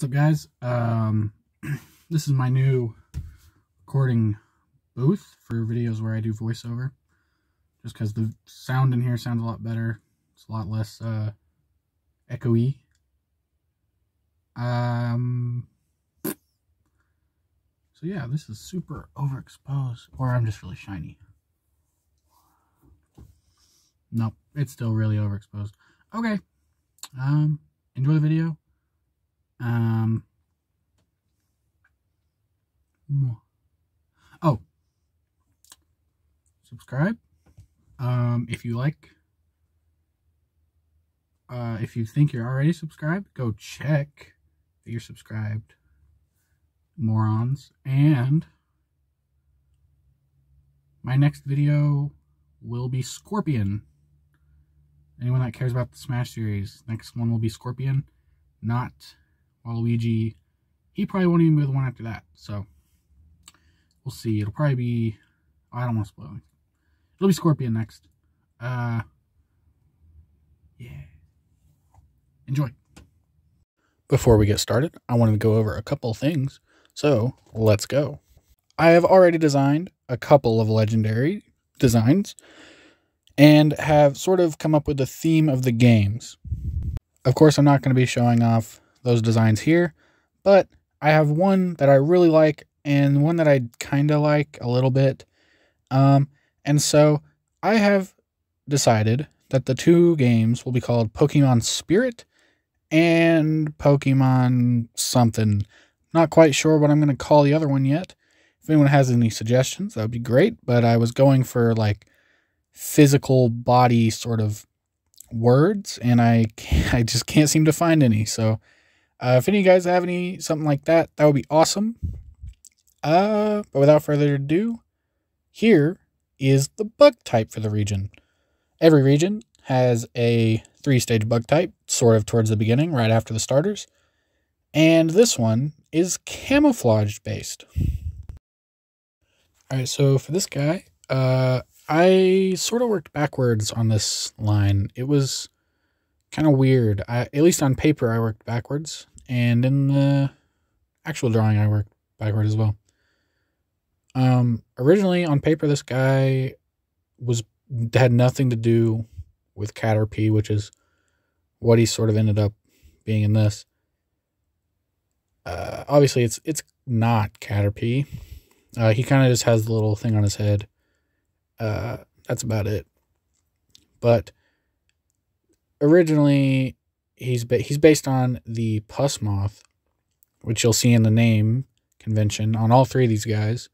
What's up guys? Um, this is my new recording booth for videos where I do voiceover. Just because the sound in here sounds a lot better. It's a lot less uh, echoey. Um, so yeah, this is super overexposed. Or I'm just really shiny. Nope, it's still really overexposed. Okay. Um, enjoy the video. Um, oh, subscribe. Um, if you like, uh, if you think you're already subscribed, go check that you're subscribed, morons. And my next video will be Scorpion. Anyone that cares about the Smash series, next one will be Scorpion, not Waluigi. He probably won't even be the one after that. So we'll see. It'll probably be. Oh, I don't want to spoil it. It'll be Scorpion next. Uh, yeah. Enjoy. Before we get started, I wanted to go over a couple things. So let's go. I have already designed a couple of legendary designs and have sort of come up with the theme of the games. Of course, I'm not going to be showing off those designs here, but I have one that I really like and one that I kind of like a little bit. Um, and so I have decided that the two games will be called Pokemon Spirit and Pokemon something. Not quite sure what I'm going to call the other one yet. If anyone has any suggestions, that would be great. But I was going for like physical body sort of words, and I I just can't seem to find any. So uh, if any of you guys have any something like that, that would be awesome. Uh, but without further ado, here is the bug type for the region. Every region has a three-stage bug type, sort of towards the beginning, right after the starters. And this one is camouflage based. All right, so for this guy, uh, I sort of worked backwards on this line. It was kind of weird. I, at least on paper, I worked backwards, and in the actual drawing, I worked backward as well. Um, originally on paper, this guy was had nothing to do with Caterpie, which is what he sort of ended up being in this. Uh, obviously, it's it's not Caterpie. Uh, he kind of just has the little thing on his head. Uh, that's about it. But originally, he's ba- he's based on the pus moth, which you'll see in the name convention on all three of these guys,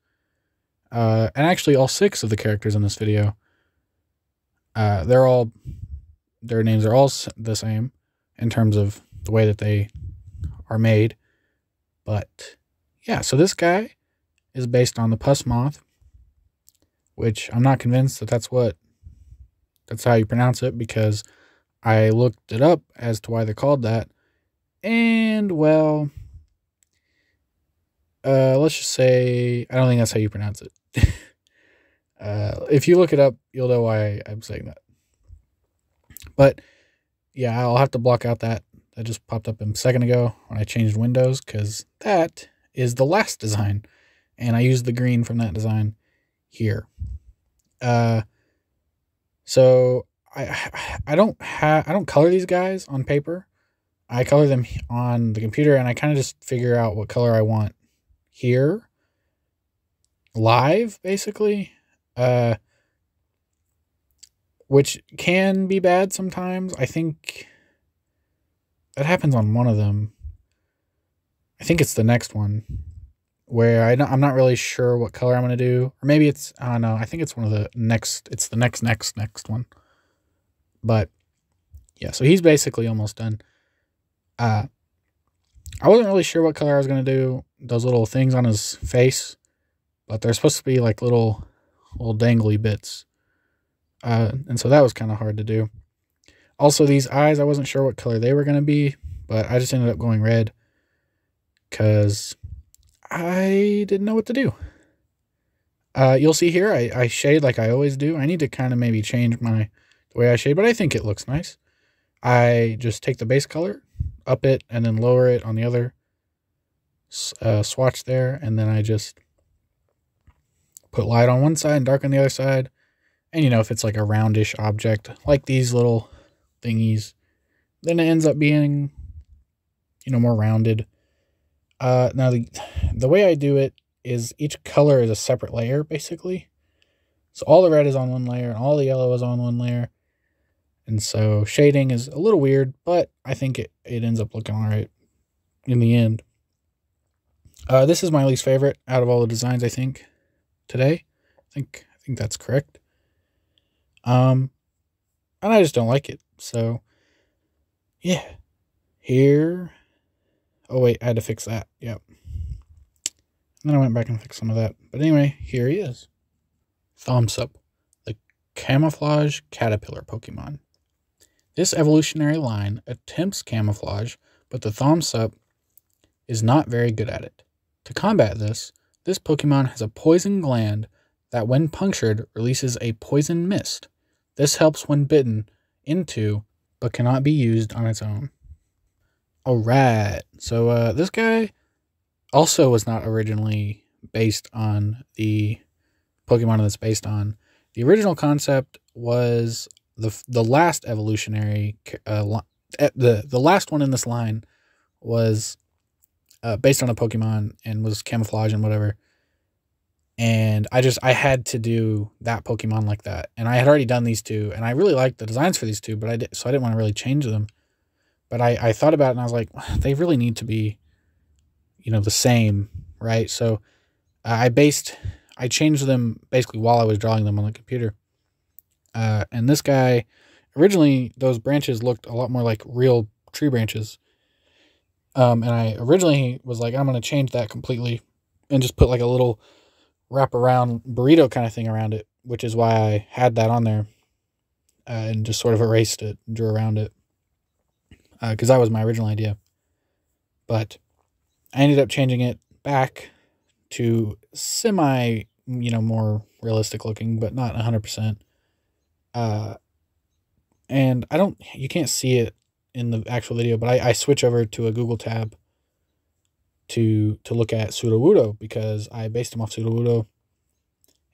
uh, and actually all six of the characters in this video. Uh, they're all their names are all the same in terms of the way that they are made, but yeah. So this guy is based on the pus moth, which I'm not convinced that that's what that's how you pronounce it because I looked it up as to why they're called that. And, well, uh, let's just say, I don't think that's how you pronounce it. uh, if you look it up, you'll know why I'm saying that. But, yeah, I'll have to block out that. That just popped up a second ago when I changed windows because that is the last design. And I used the green from that design here. Uh, so I I don't have I don't color these guys on paper. I color them on the computer and I kind of just figure out what color I want here live basically. Uh which can be bad sometimes. I think that happens on one of them. I think it's the next one where I I'm not really sure what color I'm going to do. Or maybe it's, I don't know. I think it's one of the next, it's the next, next, next one. But yeah, so he's basically almost done. Uh, I wasn't really sure what color I was going to do. Those little things on his face. But they're supposed to be like little, little dangly bits. Uh, and so that was kind of hard to do. Also, these eyes, I wasn't sure what color they were going to be. But I just ended up going red. Because I didn't know what to do. Uh, you'll see here, I, I shade like I always do. I need to kind of maybe change my the way I shade, but I think it looks nice. I just take the base color, up it, and then lower it on the other uh, swatch there, and then I just put light on one side and dark on the other side. And you know, if it's like a roundish object, like these little thingies, then it ends up being, you know, more rounded. Uh, now the the way I do it is each color is a separate layer basically. So all the red is on one layer and all the yellow is on one layer. And so shading is a little weird, but I think it, it ends up looking all right in the end. Uh, this is my least favorite out of all the designs, I think, today. I think I think that's correct. Um, and I just don't like it. So, yeah. Here. Oh, wait, I had to fix that. Yep. And then I went back and fixed some of that. But anyway, here he is. Thomsup. the camouflage caterpillar Pokemon. This evolutionary line attempts camouflage, but the Thomsup is not very good at it. To combat this, this Pokemon has a poison gland that, when punctured, releases a poison mist. This helps when bitten into, but cannot be used on its own. Alright, so uh, this guy also was not originally based on the Pokemon that's based on. The original concept was the the last evolutionary uh, eh, the the last one in this line was uh, based on a Pokemon and was camouflage and whatever. And I just I had to do that Pokemon like that, and I had already done these two, and I really liked the designs for these two, but I did so I didn't want to really change them. But I I thought about it and I was like, they really need to be, you know, the same, right? So I based I changed them basically while I was drawing them on the computer. Uh, and this guy, originally those branches looked a lot more like real tree branches. Um, and I originally was like, I'm going to change that completely and just put like a little wrap around burrito kind of thing around it, which is why I had that on there uh, and just sort of erased it and drew around it because uh, that was my original idea. But I ended up changing it back to semi, you know, more realistic looking, but not 100%. Uh, and I don't, you can't see it in the actual video, but I, I switch over to a Google tab to to look at Sudowoodo because I based him off Sudowoodo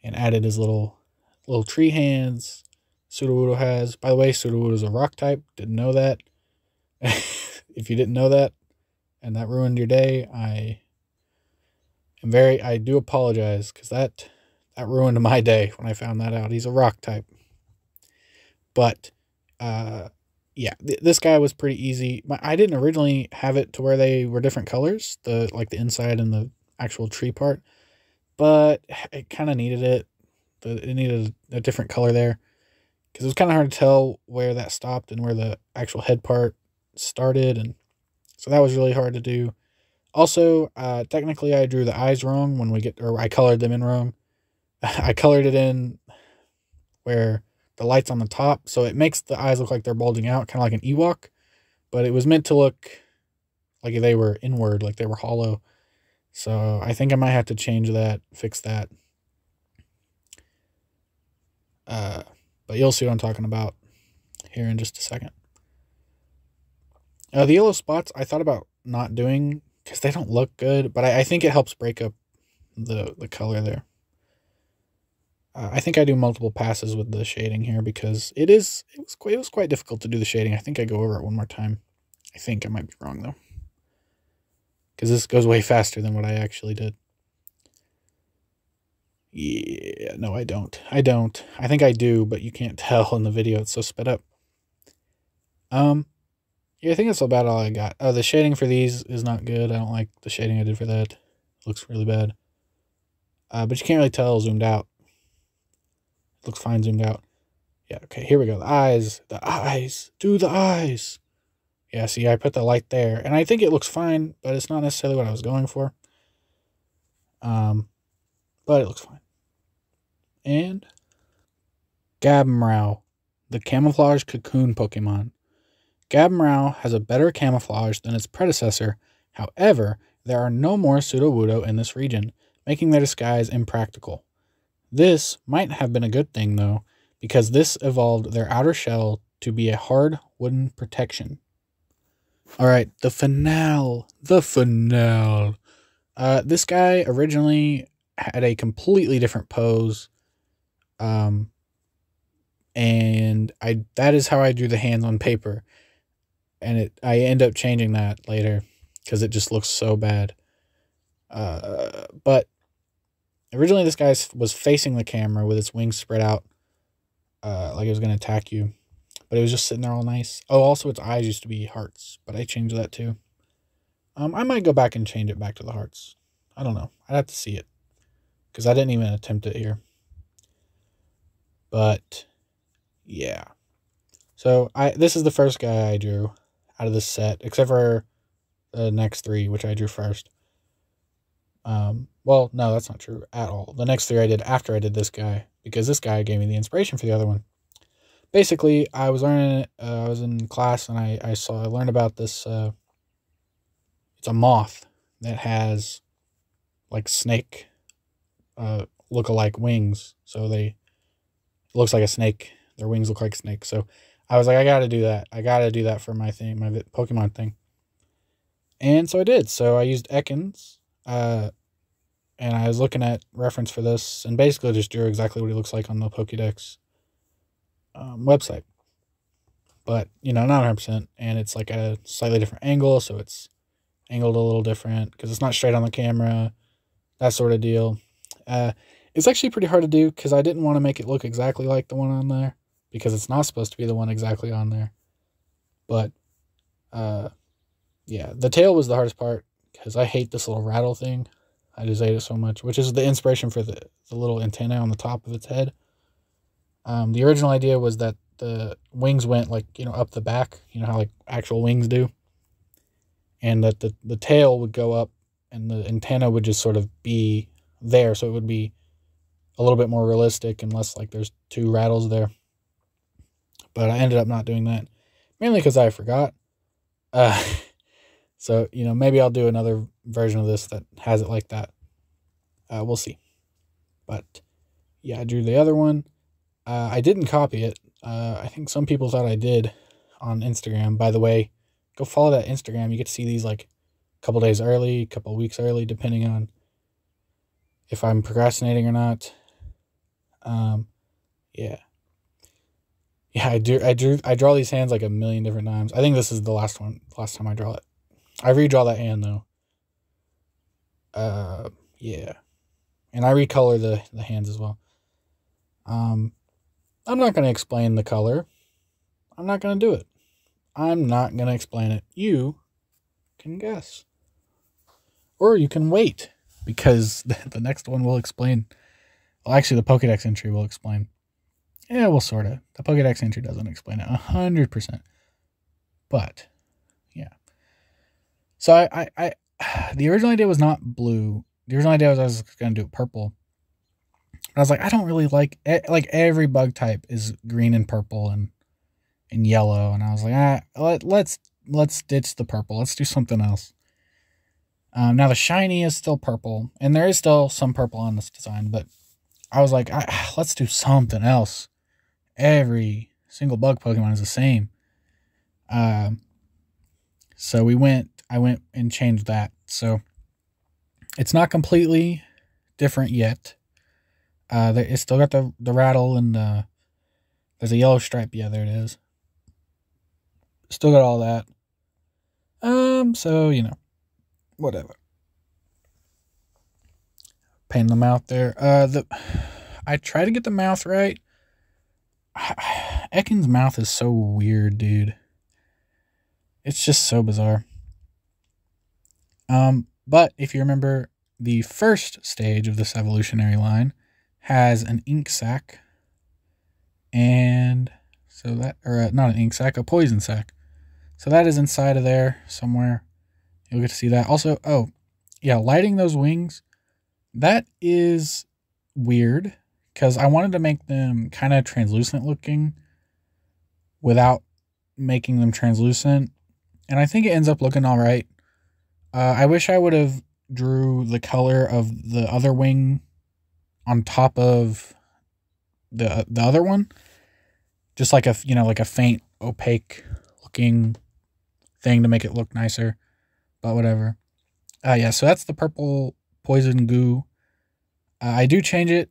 and added his little little tree hands Sudowoodo has. By the way, Sudowoodo is a rock type. Didn't know that. if you didn't know that and that ruined your day, I am very I do apologize because that that ruined my day when I found that out. He's a rock type. But uh yeah, th- this guy was pretty easy. My, I didn't originally have it to where they were different colors, the like the inside and the actual tree part, but it kind of needed it. The, it needed a, a different color there because it was kind of hard to tell where that stopped and where the actual head part started, and so that was really hard to do. Also, uh, technically, I drew the eyes wrong when we get, or I colored them in wrong. I colored it in where the lights on the top, so it makes the eyes look like they're bulging out, kind of like an Ewok. But it was meant to look like they were inward, like they were hollow. So I think I might have to change that, fix that. Uh, but you'll see what I'm talking about here in just a second. Uh, the yellow spots I thought about not doing because they don't look good, but I, I think it helps break up the the color there. Uh, I think I do multiple passes with the shading here because it is it was quite, it was quite difficult to do the shading. I think I go over it one more time. I think I might be wrong though. Because this goes way faster than what I actually did. Yeah, no, I don't. I don't. I think I do, but you can't tell in the video. It's so sped up. Um, yeah, I think that's about all I got. Oh, the shading for these is not good. I don't like the shading I did for that. It looks really bad. Uh, but you can't really tell zoomed out. Looks fine zoomed out. Yeah, okay, here we go. The eyes. The eyes. Do the eyes. Yeah, see, I put the light there. And I think it looks fine, but it's not necessarily what I was going for. Um, but it looks fine. And Gabmrow, the camouflage cocoon Pokemon. Gabmrow has a better camouflage than its predecessor. However, there are no more Sudowoodo in this region, making their disguise impractical. This might have been a good thing, though, because this evolved their outer shell to be a hard wooden protection. All right, the finale. The finale. Uh, this guy originally had a completely different pose. Um, and I that is how I drew the hands on paper, and it I end up changing that later because it just looks so bad. Uh, but originally this guy was facing the camera with its wings spread out, uh, like it was gonna attack you, but it was just sitting there all nice. Oh, also its eyes used to be hearts, but I changed that too. Um, I might go back and change it back to the hearts. I don't know. I'd have to see it because I didn't even attempt it here. But yeah. So I this is the first guy I drew out of this set, except for the next three, which I drew first. Um, well, no, that's not true at all. The next three I did after I did this guy, because this guy gave me the inspiration for the other one. Basically, I was learning, uh, I was in class and I, I saw, I learned about this, uh, it's a moth that has like snake, uh, look-alike wings. So they, looks like a snake. Their wings look like snakes. So I was like, I got to do that. I got to do that for my thing, my Pokemon thing. And so I did. So I used Ekans, uh, and I was looking at reference for this, and basically just drew exactly what he looks like on the Pokédex um, website. But you know, not 100, percent and it's like a slightly different angle, so it's angled a little different because it's not straight on the camera, that sort of deal. Uh, it's actually pretty hard to do because I didn't want to make it look exactly like the one on there because it's not supposed to be the one exactly on there. But, uh, yeah, the tail was the hardest part because I hate this little rattle thing. I just hate it so much, which is the inspiration for the, the little antenna on the top of its head. Um, the original idea was that the wings went like, you know, up the back, you know how like actual wings do. And that the, the tail would go up and the antenna would just sort of be there. So it would be a little bit more realistic and less like there's two rattles there. But I ended up not doing that, mainly because I forgot. Uh, So, you know, maybe I'll do another version of this that has it like that. Uh, we'll see. But yeah, I drew the other one. Uh, I didn't copy it. Uh, I think some people thought I did on Instagram. By the way, go follow that Instagram. You get to see these like a couple days early, a couple weeks early, depending on if I'm procrastinating or not. Um, yeah. Yeah, I do. I drew. I draw these hands like a million different times. I think this is the last one. Last time I draw it. I redraw that hand though. Uh, yeah, and I recolor the the hands as well. Um, I'm not going to explain the color. I'm not going to do it. I'm not going to explain it. You can guess, or you can wait because the next one will explain. Well, actually, the Pokedex entry will explain. Yeah, well, sort of. The Pokedex entry doesn't explain it 100%. But so I, I, I the original idea was not blue. The original idea was I was going to do purple. But I was like, I don't really like like every bug type is green and purple and and yellow, and I was like, ah, let, let's let's ditch the purple. Let's do something else. Um, now the shiny is still purple, and there is still some purple on this design, but I was like, I, let's do something else. Every single bug Pokemon is the same. Um, so we went I went and changed that. So it's not completely different yet. Uh, it's still got the, the rattle and uh, there's a yellow stripe. Yeah, there it is. Still got all that. Um, so, you know, whatever. Pain in the mouth there. Uh, the, I try to get the mouth right. Ekans' mouth is so weird, dude. It's just so bizarre. Um, but if you remember, the first stage of this evolutionary line has an ink sac, and so that, or uh, not an ink sac, a poison sac. So that is inside of there somewhere. You'll get to see that. Also, oh, yeah, lighting those wings, that is weird because I wanted to make them kind of translucent looking without making them translucent. And I think it ends up looking all right. Uh, I wish I would have drew the color of the other wing on top of the the other one, just like a you know like a faint opaque looking thing to make it look nicer. But whatever. Uh, yeah, so that's the purple poison goo. Uh, I do change it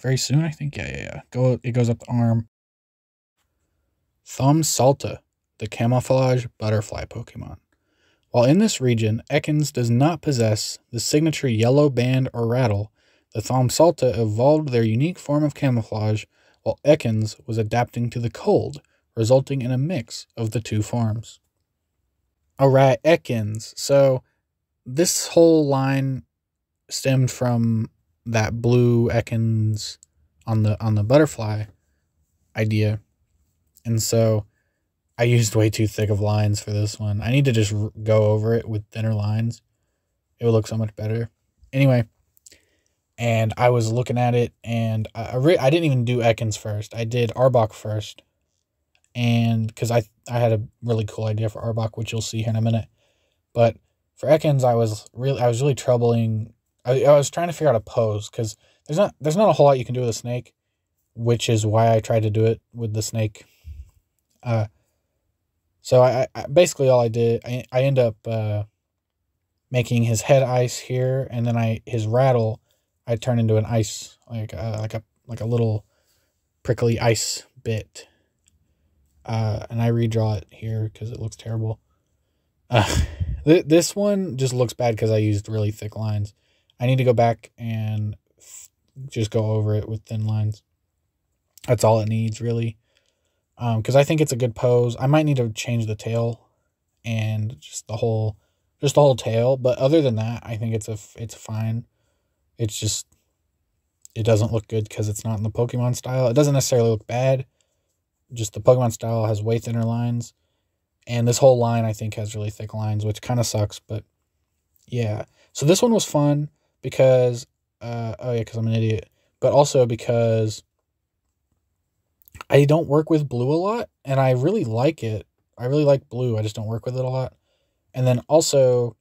very soon, I think. Yeah, yeah, yeah. Go, it goes up the arm. Thomsalta, the camouflage butterfly Pokemon. While in this region, Ekans does not possess the signature yellow band or rattle, the Thomsalta evolved their unique form of camouflage while Ekans was adapting to the cold, resulting in a mix of the two forms. Alright, Ekans. So this whole line stemmed from that blue Ekans on the on the butterfly idea. And so I used way too thick of lines for this one. I need to just go over it with thinner lines. It would look so much better. Anyway, and I was looking at it and I, I, didn't even do Ekans first. I did Arbok first. And because I, I had a really cool idea for Arbok, which you'll see here in a minute. But for Ekans, I was really, I was really troubling. I, I was trying to figure out a pose because there's not, there's not a whole lot you can do with a snake, which is why I tried to do it with the snake. Uh, so I, I basically all I did, I, I end up uh, making his head ice here, and then I his rattle, I turn into an ice like a, like a like a little prickly ice bit, uh, and I redraw it here because it looks terrible. Uh, th- this one just looks bad because I used really thick lines. I need to go back and just go over it with thin lines. That's all it needs, really. Because um, I think it's a good pose. I might need to change the tail and just the whole, just the whole tail. But other than that, I think it's a it's fine. It's just it doesn't look good because it's not in the Pokemon style. It doesn't necessarily look bad. Just the Pokemon style has way thinner lines. And this whole line, I think, has really thick lines, which kind of sucks. But yeah. So this one was fun because, uh, oh yeah, because I'm an idiot. But also because I don't work with blue a lot. And I really like it. I really like blue. I just don't work with it a lot. And then also,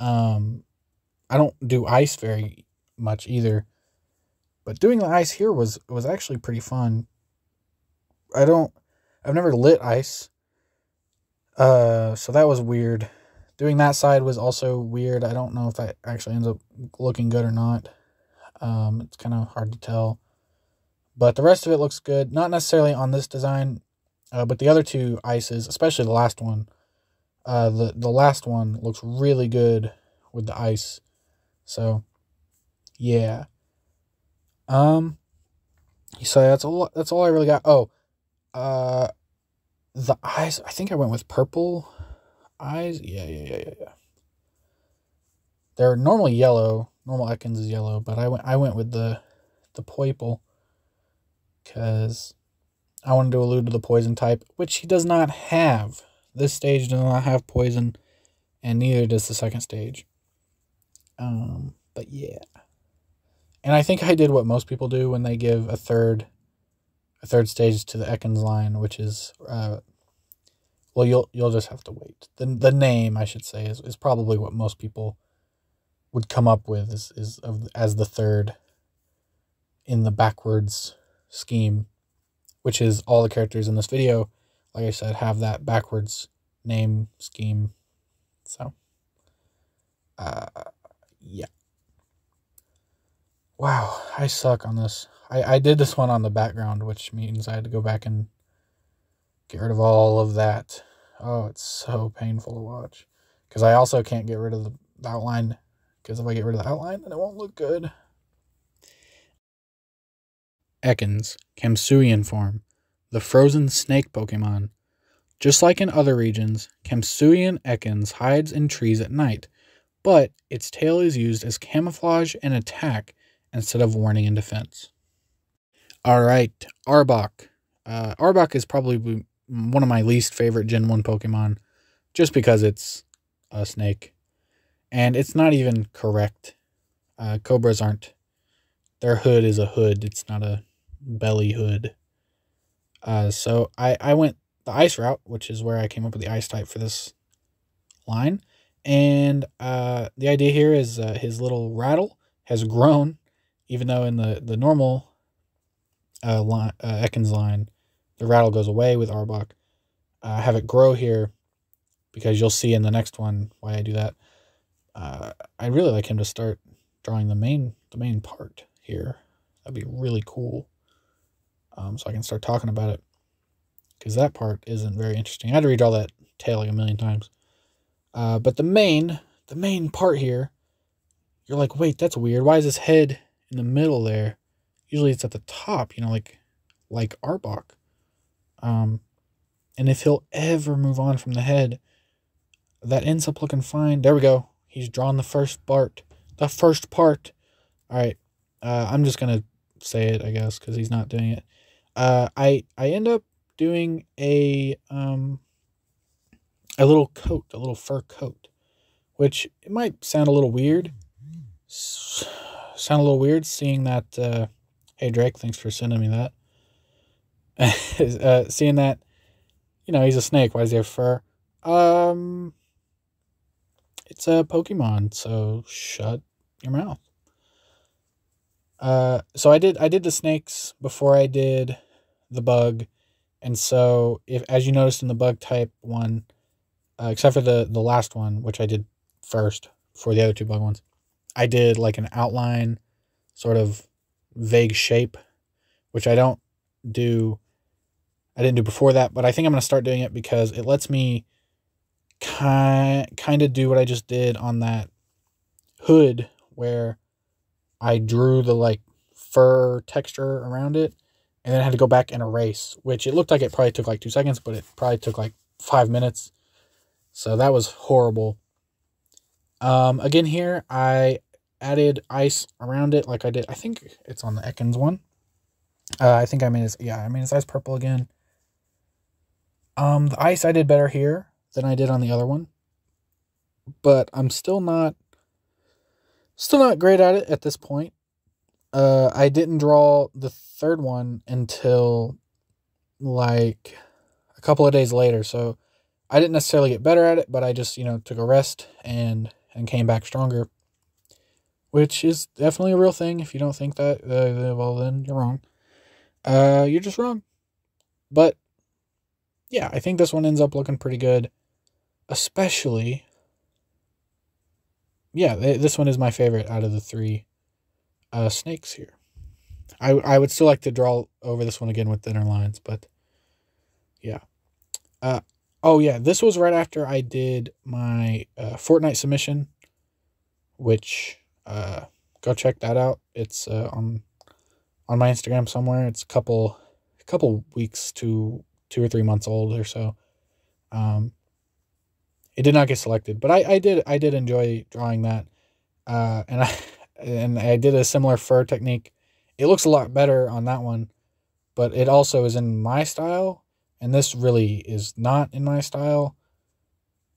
um, I don't do ice very much either. But doing the ice here was was actually pretty fun. I don't I've never lit ice. Uh, so that was weird. Doing that side was also weird. I don't know if that actually ends up looking good or not. Um, it's kind of hard to tell. But the rest of it looks good. Not necessarily on this design, uh, but the other two ices, especially the last one, uh, the, the last one looks really good with the ice. So, yeah. Um, so that's all. That's all I really got. Oh, uh, the eyes. I think I went with purple eyes. Yeah, yeah, yeah, yeah, yeah. They're normally yellow. Normal Ekans is yellow, but I went. I went with the the purple because I wanted to allude to the poison type, which he does not have. This stage does not have poison, and neither does the second stage. Um, but yeah. And I think I did what most people do when they give a third a third stage to the Ekans line, which is uh, well you'll you'll just have to wait. The the name I should say is, is probably what most people would come up with is, is of as the third in the backwards scheme, which is all the characters in this video, like I said, have that backwards name scheme. So uh yeah. Wow, I suck on this. I, I did this one on the background, which means I had to go back and get rid of all of that. Oh, it's so painful to watch. Because I also can't get rid of the outline. Because if I get rid of the outline, then it won't look good. Ekans, Kamsuian form, the frozen snake Pokemon. Just like in other regions, Kamsuian Ekans hides in trees at night, but its tail is used as camouflage and attack instead of warning and defense. All right, Arbok. Uh, Arbok is probably one of my least favorite Gen 1 Pokemon just because it's a snake. And it's not even correct. Uh, cobras aren't. Their hood is a hood, it's not a belly hood. Uh, so I, I went the ice route, which is where I came up with the ice type for this line. And uh, the idea here is uh, his little rattle has grown even though in the, the normal uh, line, uh, Ekans line, the rattle goes away with Arbok, uh, have it grow here because you'll see in the next one why I do that. uh, I'd really like him to start drawing the main the main part here. That'd be really cool. Um, so I can start talking about it because that part isn't very interesting. I had to redraw that tail like a million times. Uh, but the main the main part here, you're like, wait, that's weird. Why is his head in the middle there? Usually it's at the top, you know, like like Arbok. Um, and if he'll ever move on from the head, that ends up looking fine. There we go. He's drawn the first part. The first part. All right. Uh, I'm just going to say it, I guess, because he's not doing it. Uh, I, I end up doing a, um, a little coat, a little fur coat, which it might sound a little weird. sound a little weird seeing that, uh, hey Drake, thanks for sending me that. uh, seeing that, you know, he's a snake. Why does he have fur? Um, it's a Pokemon, so shut your mouth. Uh, so I did I did the snakes before I did the bug, and so if as you noticed in the bug type one, uh, except for the the last one, which I did first for the other two bug ones, I did like an outline, sort of vague shape, which I don't do I didn't do before that, but I think I'm going to start doing it because it lets me kind kind of do what I just did on that hood where I drew the like fur texture around it and then I had to go back and erase, which it looked like it probably took like 2 seconds, but it probably took like 5 minutes. So that was horrible. Um, again here, I added ice around it like I did. I think it's on the Ekans one. Uh, I think I made his, yeah, I made his eyes purple again. Um, the ice I did better here than I did on the other one. But I'm still not still not great at it at this point. Uh, I didn't draw the third one until like a couple of days later, so I didn't necessarily get better at it, but I just, you know, took a rest and and came back stronger. Which is definitely a real thing. If you don't think that, uh, well, then you're wrong. Uh, you're just wrong. But yeah, I think this one ends up looking pretty good. Especially, yeah, this one is my favorite out of the three uh, snakes here. I, I would still like to draw over this one again with thinner lines, but yeah. Uh, oh, yeah, this was right after I did my uh, Fortnite submission, which uh, go check that out. It's uh, on on my Instagram somewhere. It's a couple a couple weeks to two or three months old or so. Um, it did not get selected, but I, I did I did enjoy drawing that, uh, and I and I did a similar fur technique. It looks a lot better on that one, but it also is in my style, and this really is not in my style.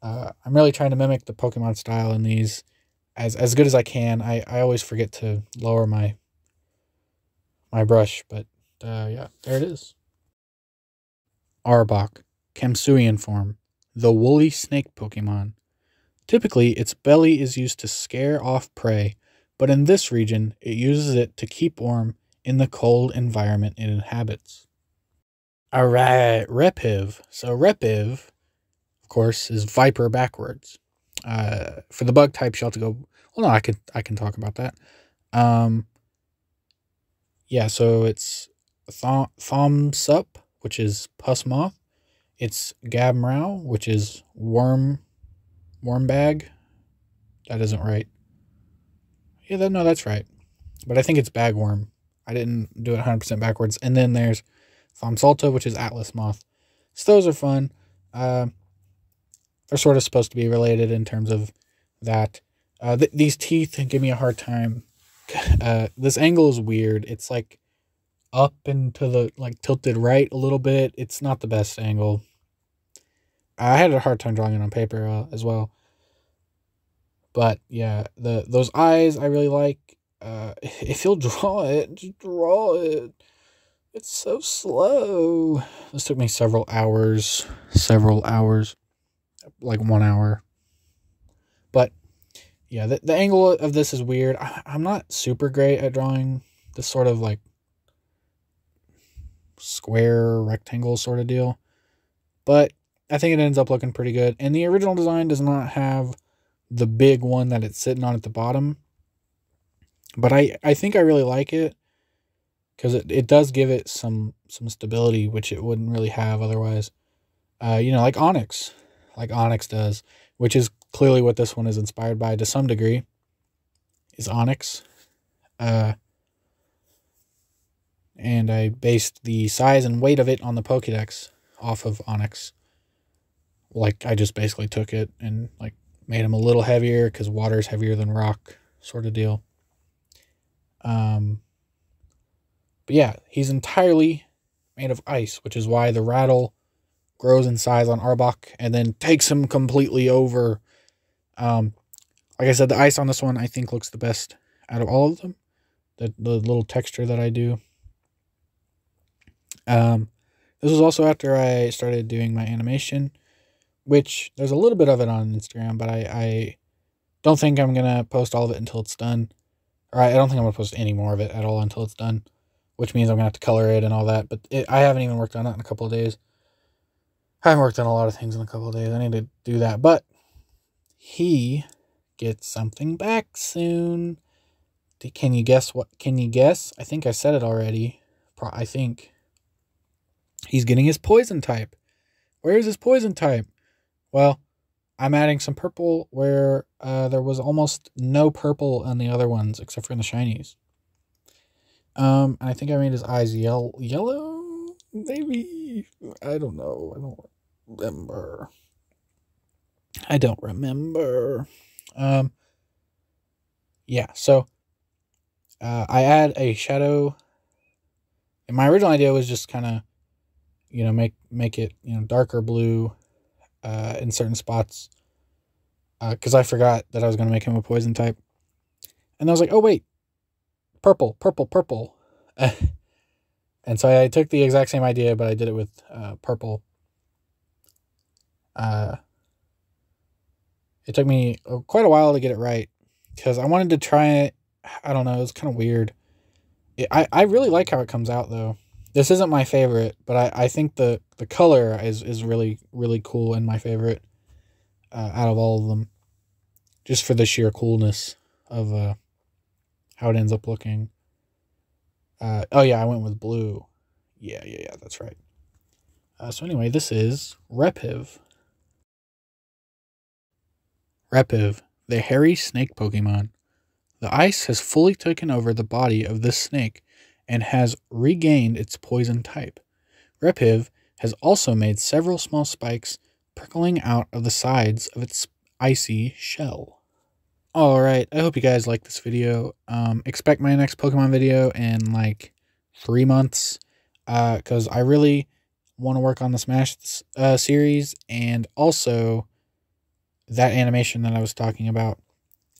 Uh, I'm really trying to mimic the Pokemon style in these as as good as I can. I, I always forget to lower my my brush, but uh, yeah, there it is. Arbok, Kamsuian form, the woolly snake Pokemon. Typically, its belly is used to scare off prey, but in this region, it uses it to keep warm in the cold environment it inhabits. Alright, Repiv. So Repiv, of course, is Viper backwards. Uh, for the bug types, you'll have to go. Well, no, I can, I can talk about that. Um, yeah, so it's Th- Thomsup, which is pus moth. It's Gabmrow, which is worm worm bag. That isn't right. Yeah, that, no, that's right. But I think it's bagworm. I didn't do it 100% backwards. And then there's Thomsalta, which is Atlas moth. So those are fun. Uh, they're sort of supposed to be related in terms of that. Uh, th- these teeth give me a hard time. Uh, this angle is weird. It's like up and to the like tilted right a little bit. It's not the best angle. I had a hard time drawing it on paper uh, as well. But yeah, the those eyes I really like. Uh, if you'll draw it, just draw it. It's so slow. This took me several hours, several hours, like one hour. But yeah, the, the angle of this is weird. I, I'm not super great at drawing this sort of like square rectangle sort of deal. But I think it ends up looking pretty good. And the original design does not have the big one that it's sitting on at the bottom. But I, I think I really like it because it, it does give it some some stability, which it wouldn't really have otherwise. Uh, you know, like Onix, like Onix does, which is clearly what this one is inspired by to some degree, is Onix. Uh, and I based the size and weight of it on the Pokedex off of Onix. Like I just basically took it and like made him a little heavier because water is heavier than rock, sort of deal. Um, but yeah, he's entirely made of ice, which is why the rattle grows in size on Arbok and then takes him completely over. Um, like I said, the ice on this one I think looks the best out of all of them. The the little texture that I do. Um, this was also after I started doing my animation, which there's a little bit of it on Instagram, but I, I don't think I'm gonna post all of it until it's done. Or I, I don't think I'm gonna post any more of it at all until it's done, which means I'm gonna have to color it and all that. But it, I haven't even worked on that in a couple of days. I haven't worked on a lot of things in a couple of days. I need to do that. But he gets something back soon. Can you guess what? Can you guess? I think I said it already. I think. He's getting his poison type. Where is his poison type? Well, I'm adding some purple where uh, there was almost no purple on the other ones except for in the shinies. Um, and I think I made his eyes yellow. Yellow, maybe. I don't know. I don't remember. I don't remember. Um, yeah. So, uh, I add a shadow. And my original idea was just kind of you know, make make it you know darker blue uh, in certain spots because uh, I forgot that I was going to make him a poison type, and I was like, oh wait, purple, purple, purple, and so I took the exact same idea, but I did it with uh, purple. Uh, it took me uh, quite a while to get it right because I wanted to try it. I don't know, it was kind of weird. It, I I really like how it comes out though. This isn't my favorite, but I, I think the, the color is, is really, really cool and my favorite uh, out of all of them. Just for the sheer coolness of uh, how it ends up looking. Uh, oh, yeah, I went with blue. Yeah, yeah, yeah, that's right. Uh, so anyway, this is Repiv. Repiv, the hairy snake Pokemon. The ice has fully taken over the body of this snake and has regained its poison type. Repiv has also made several small spikes prickling out of the sides of its icy shell. Alright, I hope you guys like this video. Um, expect my next Pokemon video in like three months because uh, I really want to work on the Smash uh, series and also that animation that I was talking about.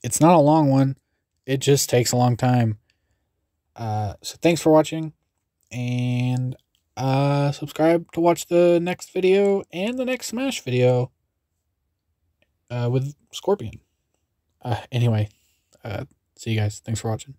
It's not a long one, it just takes a long time. Uh, so thanks for watching and uh, subscribe to watch the next video and the next Smash video uh, with Scorpion. Uh, anyway, uh, see you guys. Thanks for watching.